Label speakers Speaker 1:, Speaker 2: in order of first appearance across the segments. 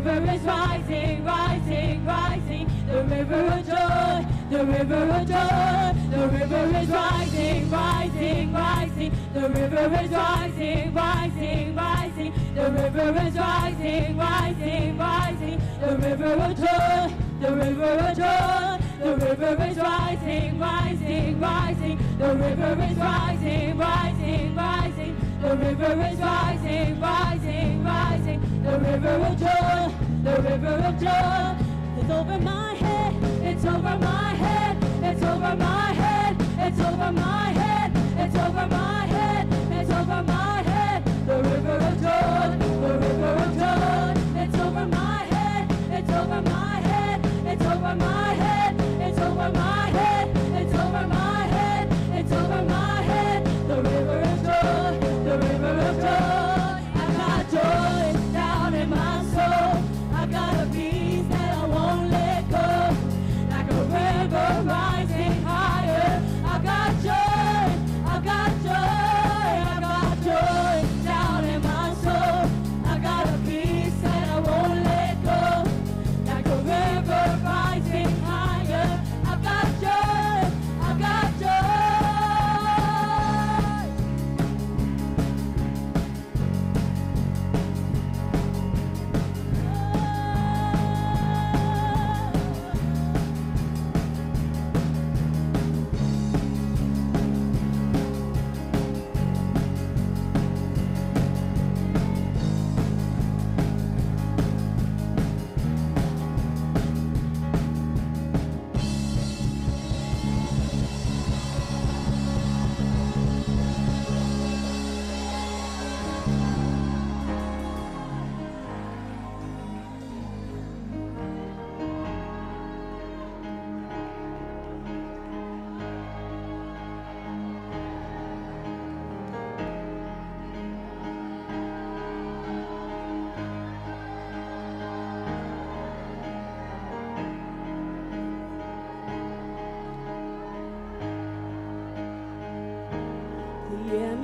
Speaker 1: river is rising, rising, rising. The river of joy, the river of joy. The river is rising, rising, rising. The river is rising, rising, rising. The river is rising, rising, rising. The river of joy, the river of joy. The river is rising, rising, rising. The river is rising, rising, rising. The river is rising, rising, rising. The river of joy, the river of joy. It's over my head, it's over my head, it's over my head, it's over my head, it's over my head,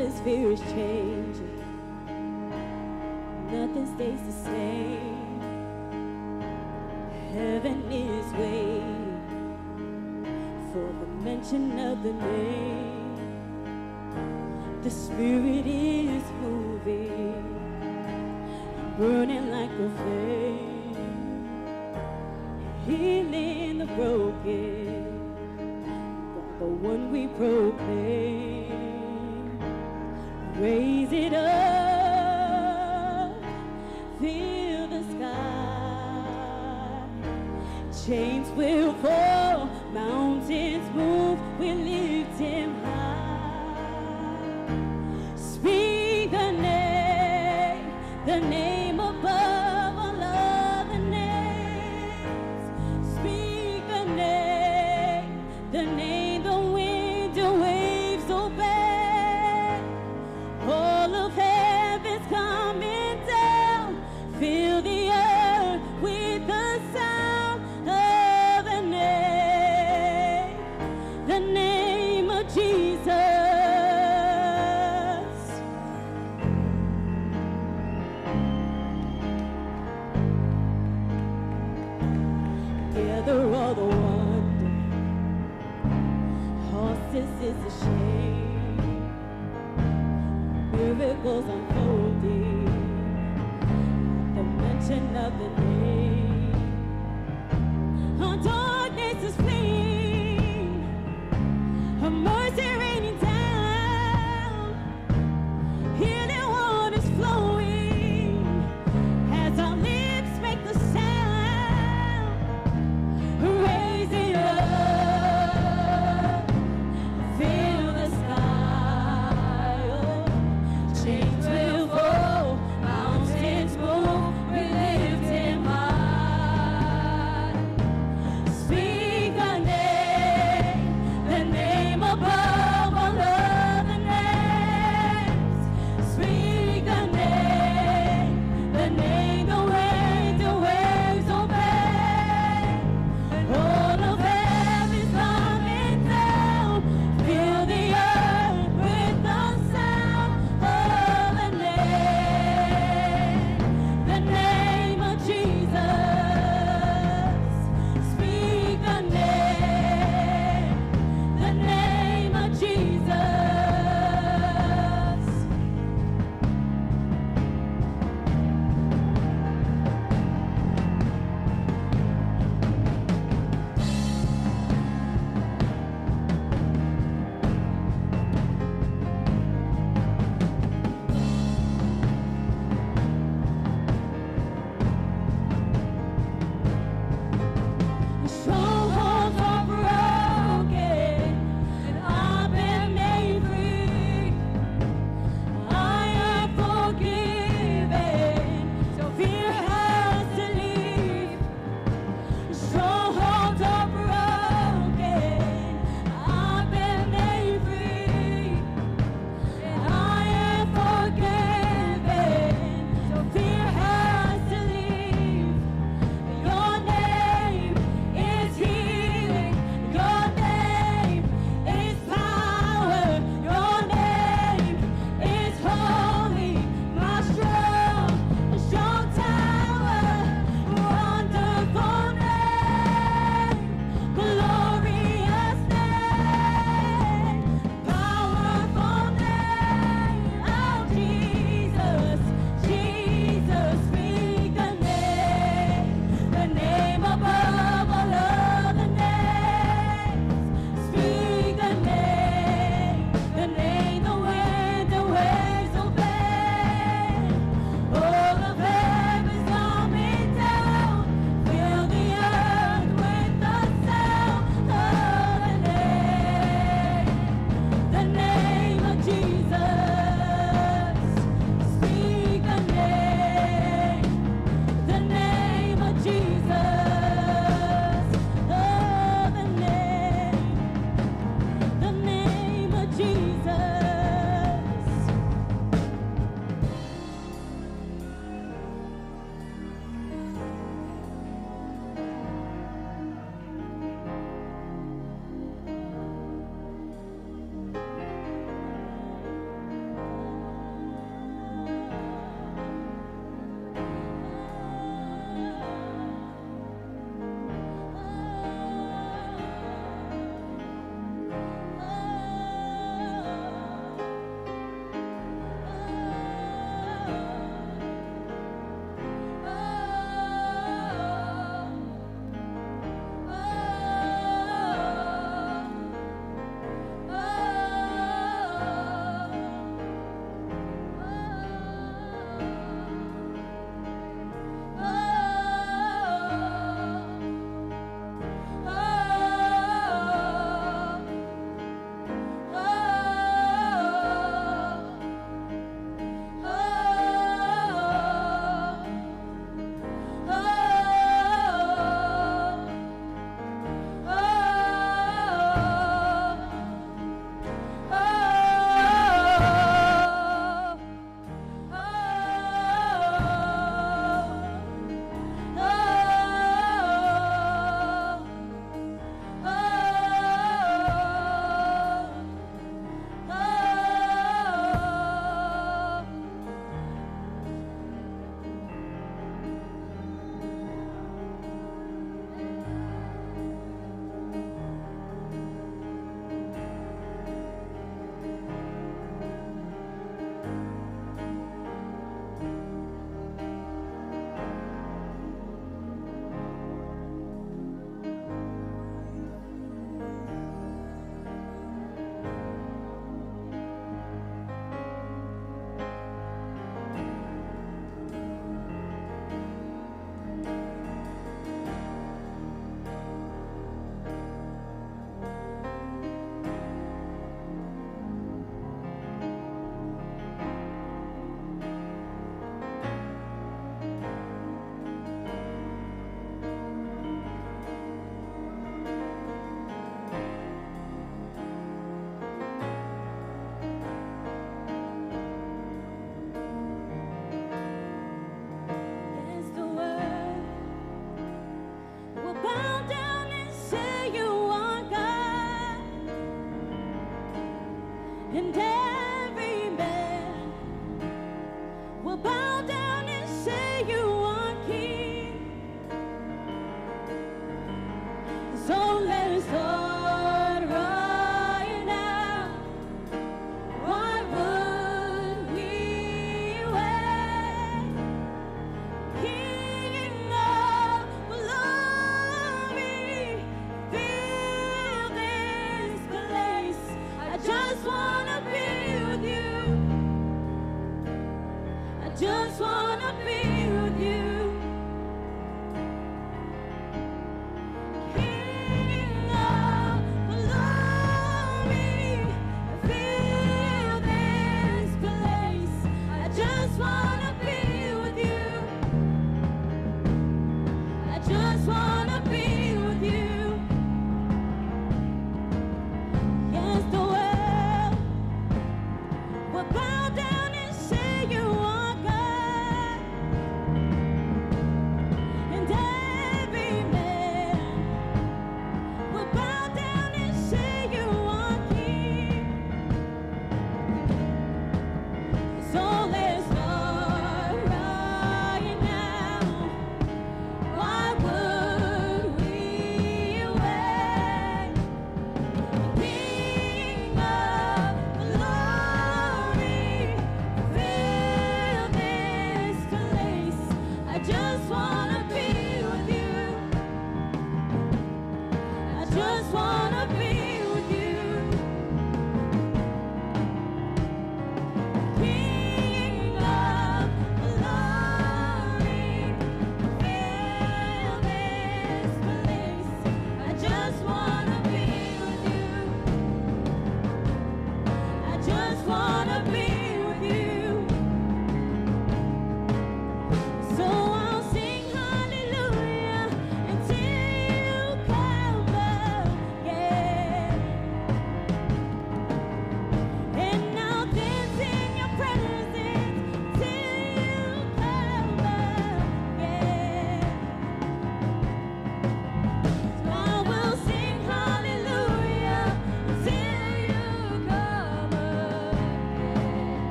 Speaker 1: atmosphere is changing. Nothing stays the same. Heaven is waiting for the mention of the name. The spirit is moving, burning like a flame, healing the broken by the one we proclaim. Raise it up, fill the sky. Chains will fall, mountains Jesus.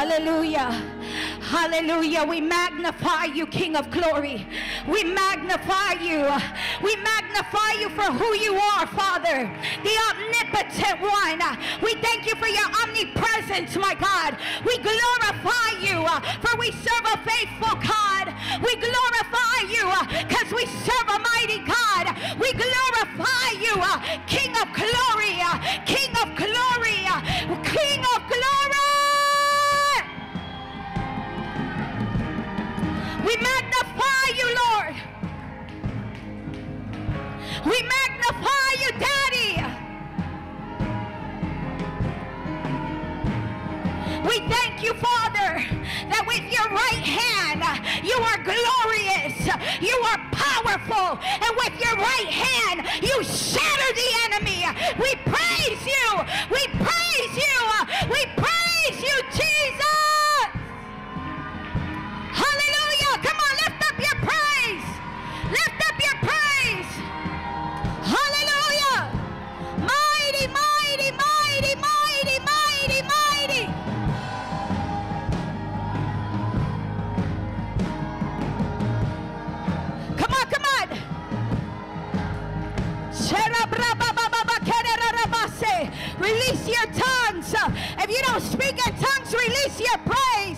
Speaker 2: Hallelujah. Hallelujah. We magnify you, King of glory. We magnify you. We magnify you for who you are, Father, the omnipotent one. We thank you for your omnipresence, my God. We glorify you, uh, for we serve a faithful God. We glorify you uh, because we serve your right hand, you are glorious, you are powerful, and with your right hand, you shatter the enemy. We praise you, we praise you. tongues, if you don't speak in tongues, release your praise.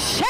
Speaker 2: Shake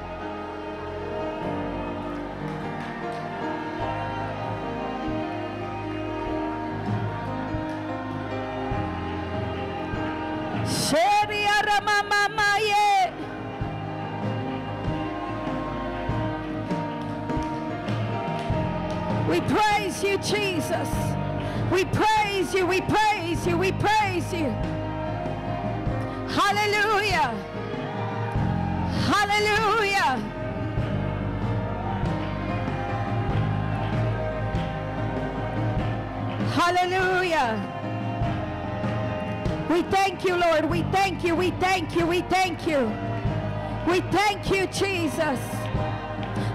Speaker 2: you. Hallelujah. Hallelujah. Hallelujah. We thank you, Lord. We thank you. We thank you. We thank you. We thank you, Jesus.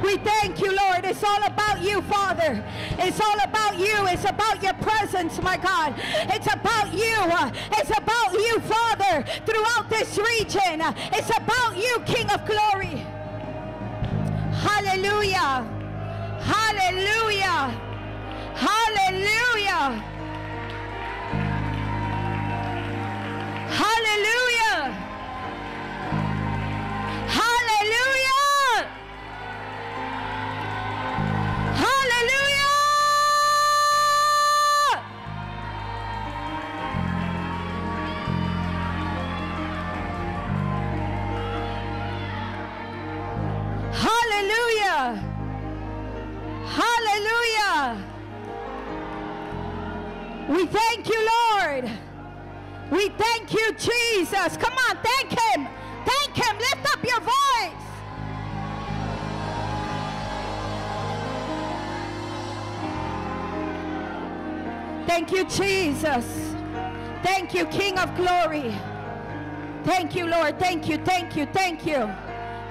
Speaker 2: We thank you, Lord. It's all about you, Father. It's all about you. It's about your presence, my God. It's about you. Uh, it's about you, Father, throughout this region. Uh, it's about you, King of glory. Hallelujah. Hallelujah. Hallelujah. Hallelujah. Hallelujah. Thank you, thank you, thank you.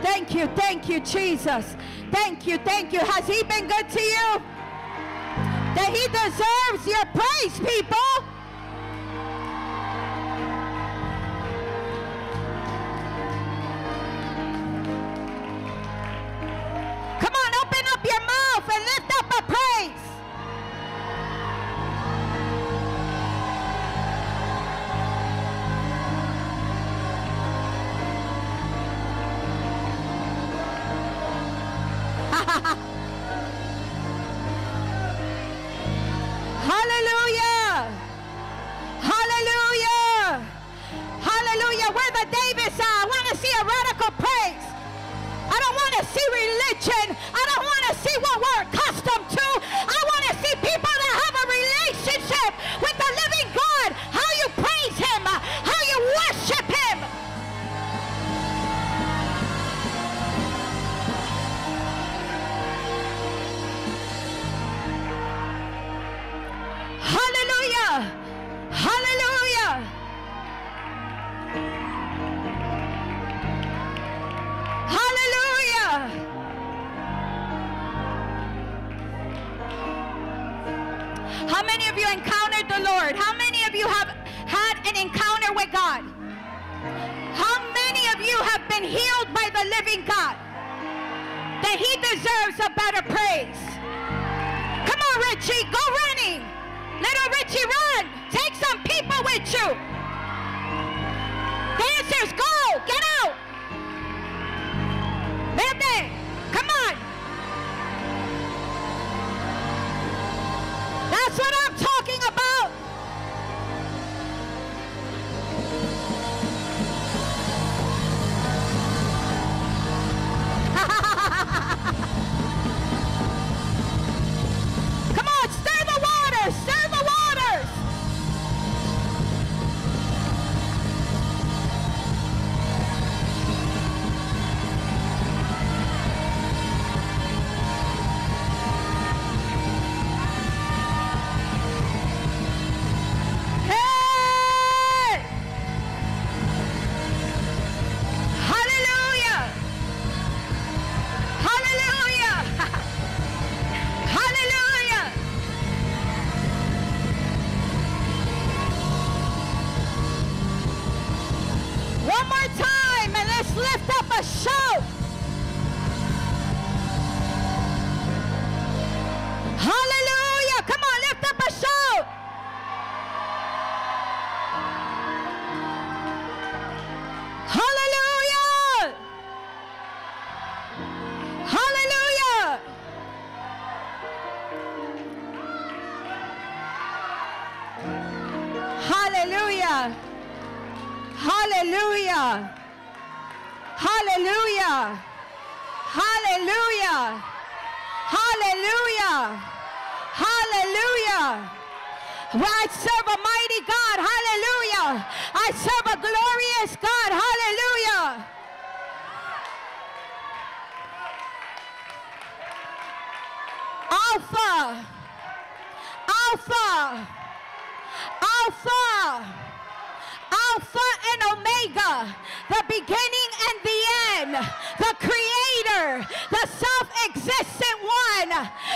Speaker 2: Thank you, thank you, Jesus. Thank you, thank you. Has he been good to you? That he deserves your praise, people. An encounter with God? How many of you have been healed by the living God? That he deserves a better praise. Come on, Richie, go running. Little Richie, run. Take some people with you. Dancers, go. Get out. Vete. Come on. That's what I'm talking glorious God. Hallelujah. Alpha. Alpha. Alpha. Alpha and Omega, the beginning and the end, the creator, the self-existent one,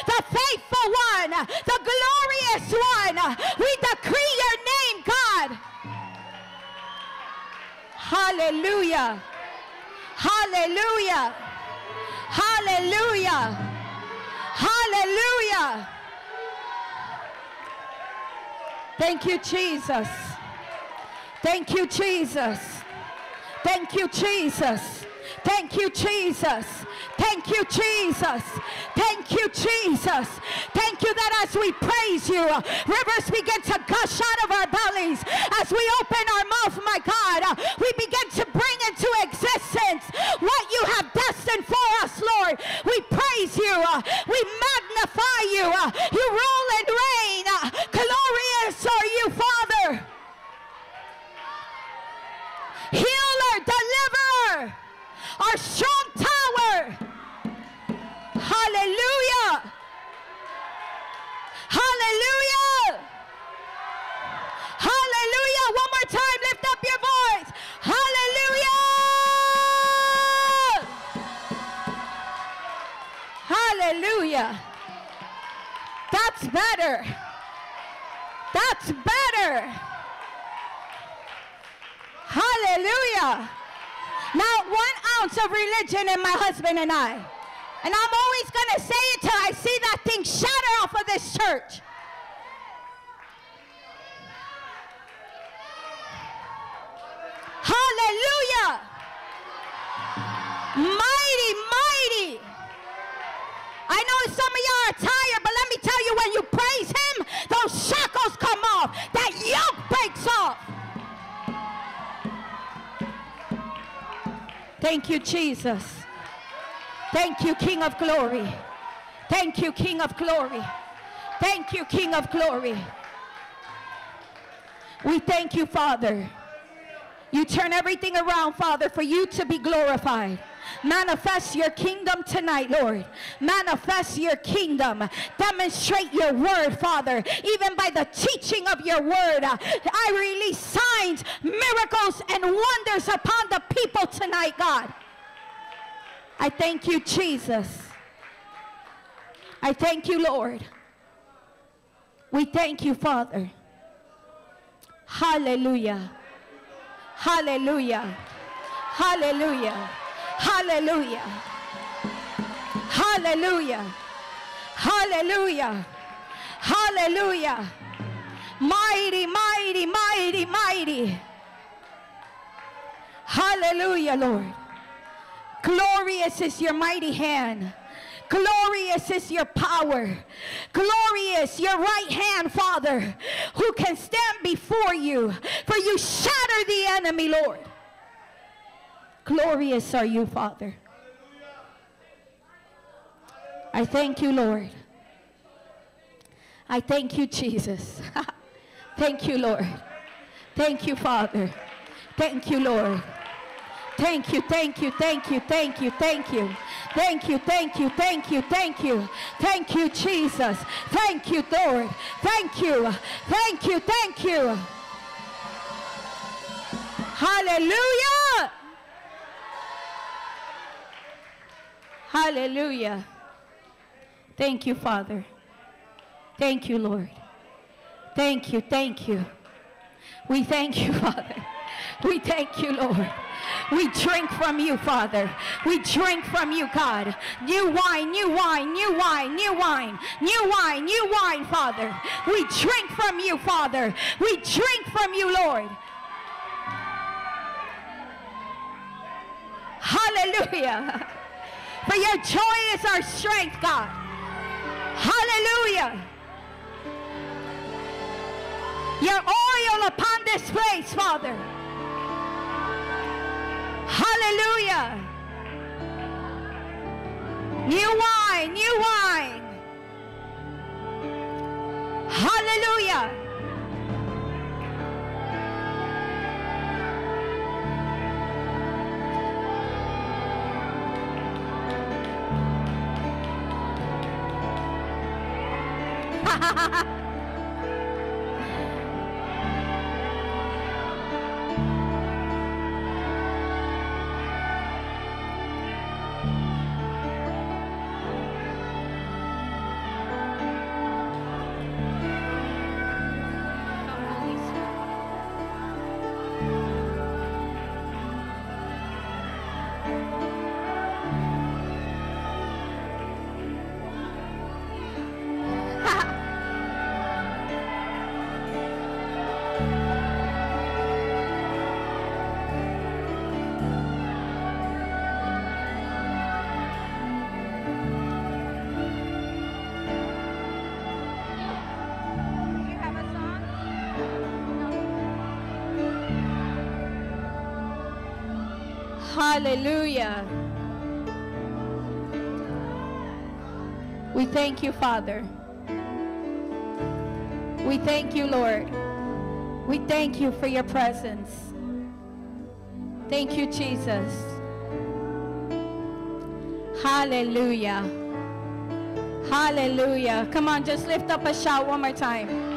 Speaker 2: the faithful one, the glorious one. We Hallelujah. Hallelujah. Hallelujah. Hallelujah. Thank you, Jesus. Thank you, Jesus. Thank you, Jesus. Thank you, Jesus. Thank you, Jesus. Thank you, Jesus. Thank you that as we praise you, rivers begin to gush out of our bellies. As we open our mouth, my God, we begin to bring into existence what you have destined for us, Lord. We praise you. We magnify you. You rule and reign. Glorious are you, Father. Healer, deliverer, our strong tower. Hallelujah. Hallelujah. Hallelujah. One more time, lift up your voice. Hallelujah. Hallelujah. That's better. That's better. Hallelujah. Not one ounce of religion in my husband and I. And I'm always going to say it till I see that thing shatter off of this church. Hallelujah. Mighty, mighty. I know some of y'all are tired, but let me tell you, when you praise him, those shackles come off. That yoke breaks off. Thank you, Jesus. Thank you, King of glory. Thank you, King of glory. Thank you, King of glory. We thank you, Father. You turn everything around, Father, for you to be glorified. Manifest your kingdom tonight, Lord. Manifest your kingdom. Demonstrate your word, Father. Even by the teaching of your word, uh, I release signs, miracles, and wonders upon the people tonight, God. I thank you, Jesus. I thank you, Lord. We thank you, Father. Hallelujah. Hallelujah. Hallelujah. Hallelujah. Hallelujah. Hallelujah. Hallelujah. Mighty, mighty, mighty, mighty. Hallelujah, Lord. Glorious is your mighty hand. Glorious is your power. Glorious your right hand, Father, who can stand before you. For you shatter the enemy, Lord. Glorious are you, Father. I thank you, Lord. I thank you, Jesus. thank you, Lord. Thank you, Father. Thank you, Lord. Thank you, thank you, thank you, thank you, thank you. Thank you, thank you, thank you, thank you. Thank you, Jesus. Thank you, Lord. Thank you. Thank you, thank you. Hallelujah. Hallelujah. Thank you, Father. Thank you, Lord. Thank you, thank you. We thank you, Father. We thank you, Lord. We drink from you, Father. We drink from you, God. New wine, new wine, new wine, new wine, new wine, new wine, Father. We drink from you, Father. We drink from you, Lord. Hallelujah. For your joy is our strength, God. Hallelujah. Your oil upon this place, Father. Hallelujah. New wine, new wine. Hallelujah. Hallelujah. We thank you, Father. We thank you, Lord. We thank you for your presence. Thank you, Jesus. Hallelujah. Hallelujah. Come on, just lift up a shout one more time.